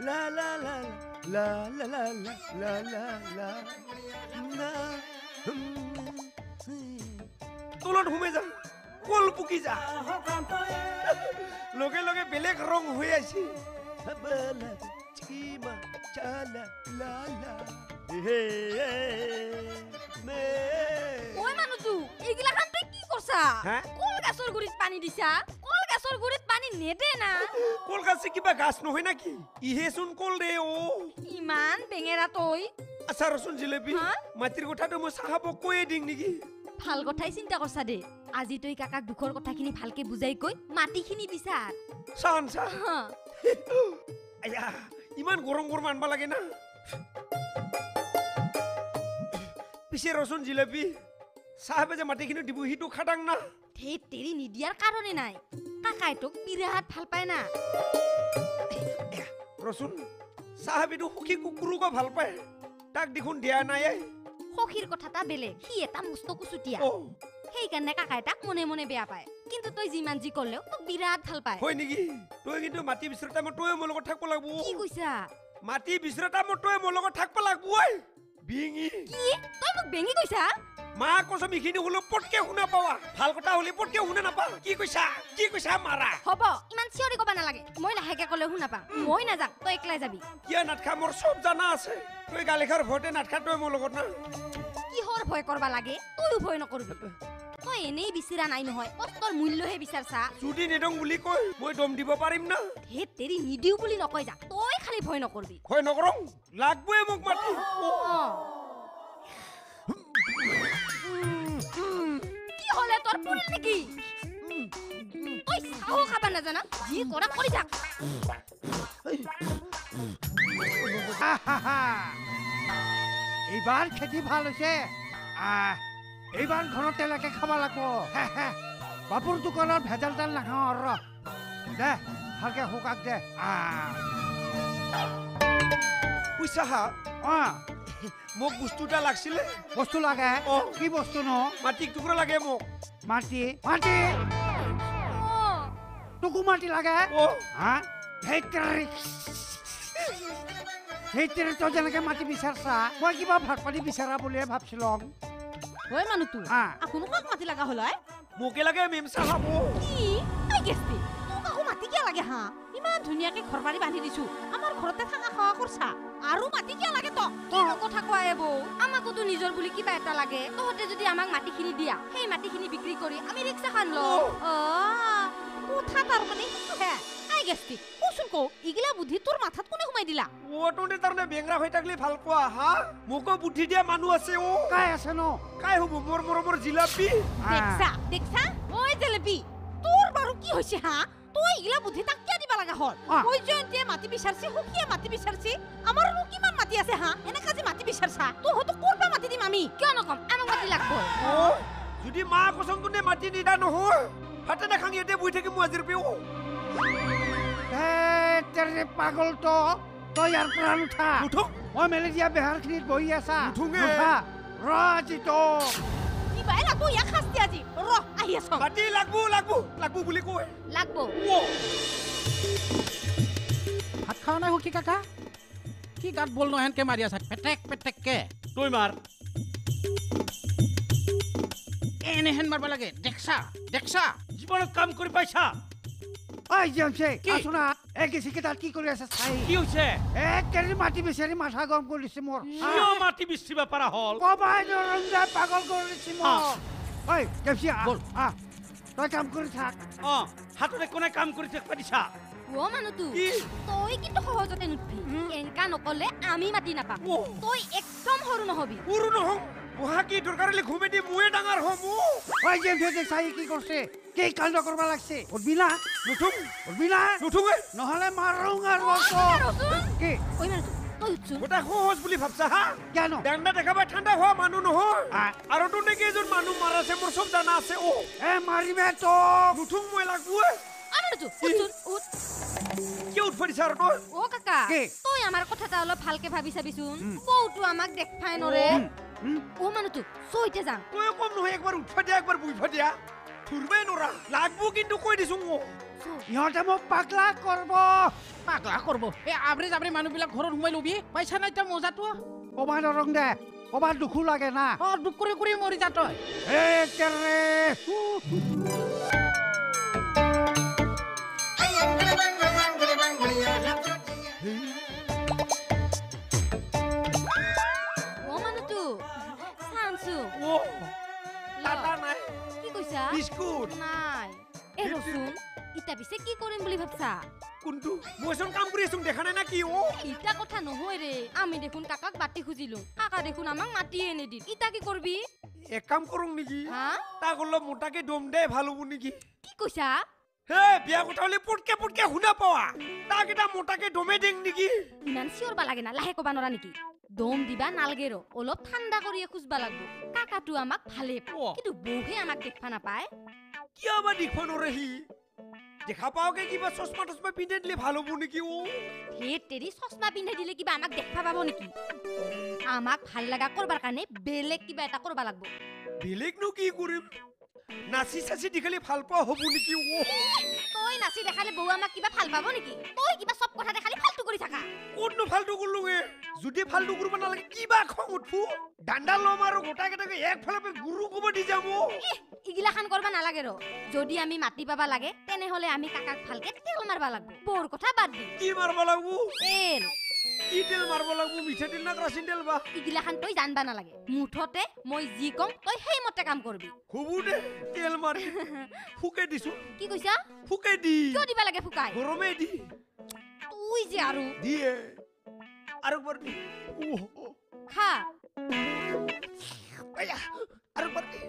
লা লা লা লা লা লা লা লা লা লা তলত সোমাই যা কল পুকি যা লগে লগে বেলেগ ৰং হৈ আছে চিমা চালা লা লা হে মে ওই মানুহটো এইগিলা খান তই কি কৰছা হা? কল গাছৰ গুৰিত পানী দিছা কল গাছৰ গুৰিত পানী নেদে না। কল গাছে কিবা গাছ নহয় নাকি? ইহেচোন কল দে অ। ইমান বেঙেৰা তই। আচ্ছা ৰচোন জিলেপি? মাটিৰ কথাটো মই চাহাবক কৈয়ে দিম নেকি? ভাল কথাই চিন্তা কৰছা দে। আজি তই কাকাক দুখৰ কথাখিনি ভালকে বুজাই কৈ মাটিখিনি বিচাৰ চান চা হা। আয়া ইমান গৰম গৰম আনবা লাগে না। পিছে ৰচোন জিলেপি। চাহাবে যে মাটিখিনি দিব সিটো খাটাং না। ধেত তেৰি নিদিয়াৰ কাৰণে নাই। কাকাই তোক বিৰাট ভাল পায় না। ৰচোন চাহাবেটো সুখী কুকুৰকো ভাল পায়। তাক দেখোন দিয়া নাই। সখীৰ কথা এটা বেলেগ সি এটা মস্ত কুচুতীয়া অ। সেইকাৰণে কাকাই তাক মনে মনে বেয়া পায়। কিন্তু তই যিমান যি ক'লেও তোক বিৰাট ভাল পায়। হয় নেকি? তই কিন্তু মাটি বিচৰা টাইমত তই মোৰ লগত থাকিব লাগিব। কি কৈছা? মাটি বিচৰা টাইমত তই মোৰ লগত থাকিব লাগিব বিঙি। কি? তই মোক বেঙি কৈছা? মা কচম এইখিনি হলেও পটকে শুনা পাৱা ভাল কথা হলে পটকে শুনা নাপা কি কৈছা? কি কৈছা মাৰা? হ'ব ইমান চিঞৰি ক'ব নালাগে। মই লাহেকে ক'লে শুনা পাম। মই নাযাম তই একলাই যাবি। কিয় নাটখা? মোৰ চব জানা আছে। তই গালিখাৰ ভয়তে নাটখা তই মোৰ লগত না। কিহৰ ভয় কৰবা লাগে? তইও ভয় নকৰবি। তই এনেই বিচৰা নাই নহয়। কষ্টৰ মূল্যহে বিচাৰছা। যদি নেদং বুলি কৈ মই দম দিব পাৰিম না। হে তেৰি নিদিও বুলি নকয় যা। তই খালি ভয় নকৰবি। ভয় নকৰং। লাগবই মোক মাতি। তোর পড়ল নাকি? ওই সাহো খাবা না জানা জি কোড়া করি থাক এইবার খেতি ভাল হইছে এইবার ঘন তেলাকে খাবা লাগব। বাপুর দোকানের ভেজাল ডাল নাখাও আর দে ভালকে হোক দে পুইসা হা মোক বস্তু এটা লাগছিলে। বস্তু লাগে? অ। কি বস্তু নো? মাটি টুকুৰা লাগে মোক। মাটি? মাটি? তোকো মাটি লাগে? অ। হা? সেইতেৰি সেইতেৰি তই যেনেকে মাটি বিচাৰছা মই কিবা ভাত পানী বিচাৰা বুলিয়ে ভাবছিলো। ঐ মানুহটো হা। আকোনো কাক মাতি লাগা হ'ল ঐ? মোকে লাগে মেম চাহাব কি? আই গেছটি তোক আকৌ মাতি কিয় লাগে হা? ইমান ধুনীয়াকে ঘৰ বাৰী বান্ধি দিছো আমাৰ ঘৰতে থাকা খোৱা কৰছা আৰু মাতি কিয় লাগে তক আমাকোতো নিজৰ বুলি কিবা এটা লাগে। তহঁতে যদি আমাক মাটিখিনি দিয়া সেই মাটিখিনি বিক্ৰী কৰি আমি ৰিক্সাখন লওঁ। অ। কথা তাৰমানে সেইটোহে আই গেছটি কচোন কও ইগিলা বুদ্ধি তোৰ মাথাত কোনে সোমাই দিলা? অ তহঁতে তাৰমানে বেঙৰা হৈ থাকিলে ভাল পোৱা হা? মোকো বুদ্ধি দিয়া মানুহ আছে অ। কাই আছে ন? কাই হ'ব মোৰ মৰমৰ জিলাপি? দেখছা দেখছা ঐ জেলেপি তোৰ বাৰু কি হৈছে হা? তই ইগিলা বুদ্ধি তাক আ। ঐ জয়ন্তীয়ে মাটি বিচাৰছি সুখীয়ে মাটি বিচাৰছি আমাৰনো কিমান মাটি আছে হা? এনেকা যে মাটি বিচাৰছা। তহঁতো ক'ৰ পৰা মাটি দিম আমি? কিয় নকম? আমাক মাটি লাগব যদি মা কচম তোনে মাতি নিদা নহয় হাতে দেখাং ইয়াতে বহি থাকিম মই আজিৰ পেও। তেৰে পাগল তো তই ইয়াৰ পৰা নুঠা। মই মেলেৰিয়া বেহাৰখিনিত বহি আছা। নুঠোঙে। নুঠা। ৰ আজি তো। কিবাই লাগব ইয়াক শাস্তি আজি। ৰ আহি আছ। মাটি লাগবো লাগবো লাগবো বুলি কয়। লাগব। ভাত খাৱা নাই সুখী কাকা? কি গাত বল নহেনকে মাৰি আছা? পেটেক পেটেককে। তই মাৰ। এনেহেন মাৰব লাগে। দেখছা দেখছা। জীৱনত কাম কৰি পাইছা। ঐ জেমছে কি? আছোনা এই গেছিকে তাত কি কৰি আছে চাই। কি হৈছে? এক কেৰি মাটি বিচাৰি মাথা গৰম কৰি দিছে মোৰ? কিয় মাটি বিচিব পৰা হ'ল? কবাই নৰঞ্জা পাগল কৰি দিছে মোক ঐ জেমছি আহ বল। আহ তই কাম কৰি থাক। অ হাততে কোনে কাম কৰি থাকিব দিছা অ মানুহটো? তই কিন্তু সহজতে নুঠবি। এনেকা নকলে আমি মাটি নাপাম। তই একদম সৰু নহবি। সৰু নহওঁ বহা কি দৰকাৰ হ'লে ঘুমে দি ময়ে ডাঙৰ হ'ম চাই কি কৰিছে? কি কাণ্ড কৰিব লাগছে? না। নুঠোং উঠবি না। নুঠোঙে নহ'লে মাৰোং আৰু। কি ঐ মানুহটো তই উঠছোন গোটা সহজ বুলি ভাবছা হা? জানো ডাঙা দেখা পাই ঠাণ্ডা হোৱা মানুহ নহয়। আহ। আৰু তোৰ নেকি এজন মানুহ মাৰাছে মোৰ চব জানা আছে অ এ মাৰিবে তোক। নুঠোং মই লাগবো উঠ কিয় উঠব দিছা আৰু তই? অ কাকা? তই আমাৰ কথা এটা অলপ ভালকে ভাবি চাবিচোন বৌটো আমাক দেখফাই নৰে। অ মানুহটো চৈতে যাম। তই কম নহয় একবাৰ উঠবা দিয়া একবাৰ বুইবা দিয়া। ফুৰবাই নৰা লাগবো কিন্তু কৈ দিছো শুনছো ইহঁতে মোক পাগলা কৰব। পাগলা কৰব? এই আবৰি জাবৰি মানুহবিলাক ঘৰত সোমাই লবি। পাইছা না এতিয়া মজাটো? ক'ব নৰং দে ক'বাত দুখো লাগে না। অ দুখ কৰি কৰি মৰি যা তই। বিস্কুট নাই এ ৰচোন ইতা পিছে কি কৰিম বুলি ভাবছা কোনটো মইচোন কাম কৰি আছো দেখা নাই না কি অ ইটা কথা নহয় ৰে আমি দেখোন কাকাক বাতি খুজিলো কাকা দেখোন আমাক মাতিয়ে নিদিল ইটা কি কৰবি এক কাম কৰোঁ নেকি হা তাক অলপ মোটাকে দম দে ভাল হ'ব নেকি কি কৈছা হে বিয়া কথা হ'লে পুটকে পুটকে শুনা পোৱা। তাক এটা মোটাকে দমে দিং নেকি? ইমান চিঞৰবা লাগে না লাহে কবা নৰা নেকি? দম দিবা নালগে ৰ অলপ ঠাণ্ডা কৰিয়ে খুজবা লাগব। কাকাটো আমাক ভালে পায় অ। কিন্তু বৌহে আমাক দেখবা নাপায়। কিয় বা দেখুৱা নৰে সি? দেখা পাওকে কিবা চশমা টচমা পিন্ধে দিলে ভাল হ'ব নেকি অ তেৰি চশমা পিন্ধাই দিলে কিবা আমাক দেখবা পাব নেকি? আমাক ভাল লগা কৰবাৰ কাৰণে বেলেগ কিবা এটা কৰবা লাগব। বেলেগনো কি কৰিম? নাচি চাচি দেখালে ভাল পোৱা হ'ব নেকি? তই নাচি দেখালে বৌ আমাক কিবা ভাল পাব নেকি? তই কিবা চব কথা দেখালি ফাল্টু কৰি থাকা। ক'তনো ফাল্টু কৰিলোগে? যদি ফাল্টু কৰিব নালাগে কিবা খং উঠবো? ডাণ্ডা ল'ম আৰু গোটাকেইটাকে একফালৰ পৰা গুৰু ক'ব দি অ ইগিলাখান কৰবা নালাগে ৰ। যদি আমি মাতি পাবা লাগে তেনেহলে আমি কাকাক ভালকে তেল মাৰবা লাগব। বৰ কথা বাদ দি। কি মাৰব লাগব? তেল। কি তেল মাৰব লাগব মিঠাতেল না কেৰাচিন তেল বা। ইগিলাখান তই জানবা নালাগে। মুঠতে মই যি কম তই সেইমতে কাম কৰবি। হ'ব দে তেল মাৰি ফুকে দিছো। কি কৈছা? ফুকে দি। কিয় দিবা লাগে ফুকাই? গৰমে দি। তুই যে আৰু। দিয়ে। আৰু একবাৰ দি। উহ, খা। আয়া, আৰু একবাৰ দি।